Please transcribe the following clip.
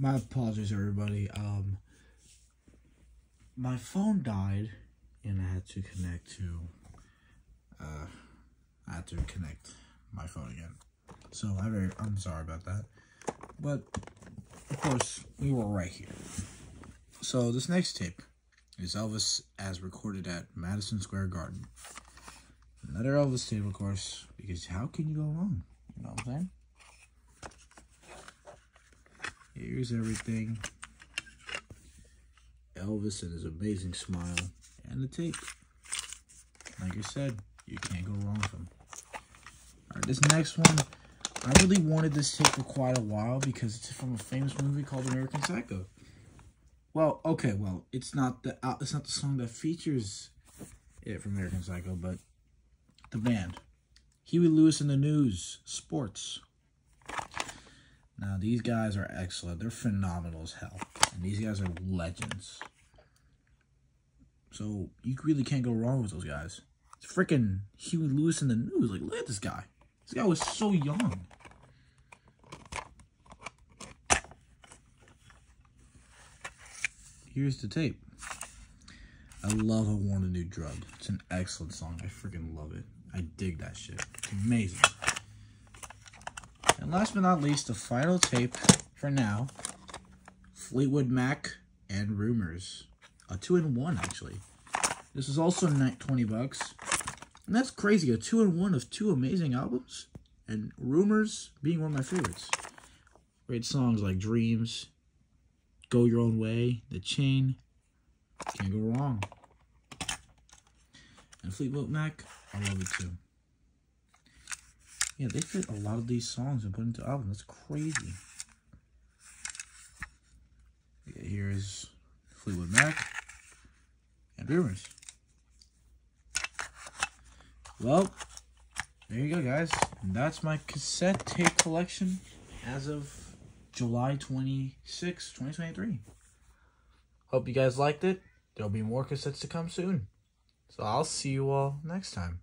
My apologies, everybody. Um, my phone died, and I had to connect to. Uh, I had to connect my phone again. So I very, I'm sorry about that. But of course, we were right here. So this next tape is Elvis as recorded at Madison Square Garden. Another Elvis tape, of course, because how can you go wrong? You know what I'm saying? Here's everything. Elvis and his amazing smile and the tape. Like I said, you can't go wrong with them. Alright, this next one, I really wanted this tape for quite a while because it's from a famous movie called American Psycho. Well, okay, well, it's not the uh, it's not the song that features it from American Psycho, but the band. Huey Lewis and the News, Sports. These guys are excellent. They're phenomenal as hell. And these guys are legends. So, you really can't go wrong with those guys. It's freaking Huey Lewis and the News. Like, look at this guy. This guy was so young. Here's the tape. I love I Want a New Drug. It's an excellent song. I freaking love it. I dig that shit. It's amazing. And last but not least, the final tape for now. Fleetwood Mac and Rumors. A two-in-one, actually. This is also 20 bucks. And that's crazy. A two-in-one of two amazing albums. And Rumors being one of my favorites. Great songs like Dreams, Go Your Own Way, The Chain. Can't go wrong. And Fleetwood Mac, I love it too. Yeah, they fit a lot of these songs and put into albums. That's crazy. Yeah, here's Fleetwood Mac and Rumors. Well, there you go, guys. That's my cassette tape collection as of July 26, 2023. Hope you guys liked it. There'll be more cassettes to come soon. So I'll see you all next time.